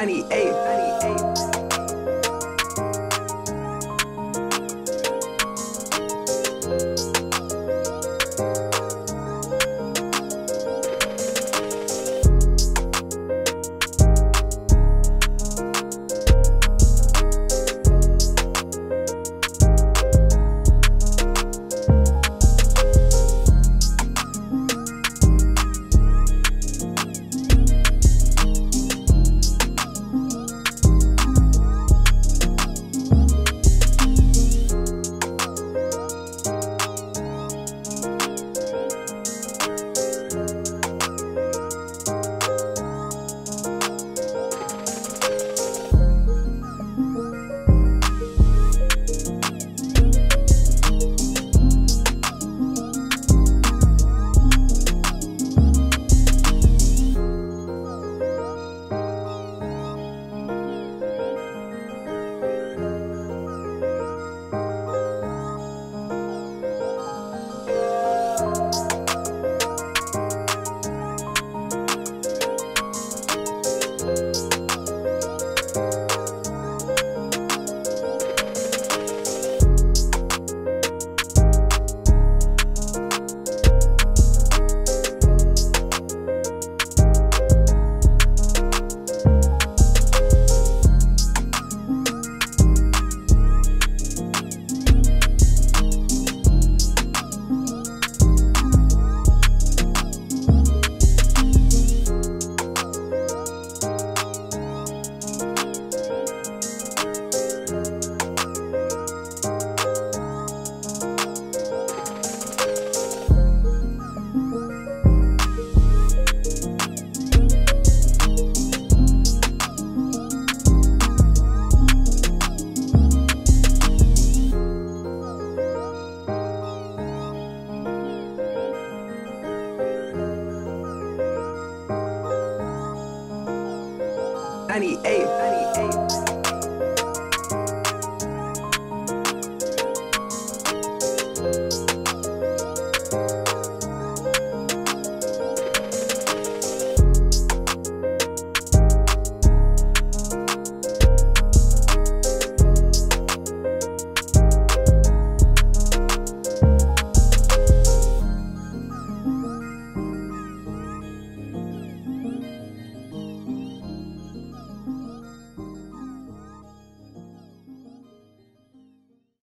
98, 98. 98.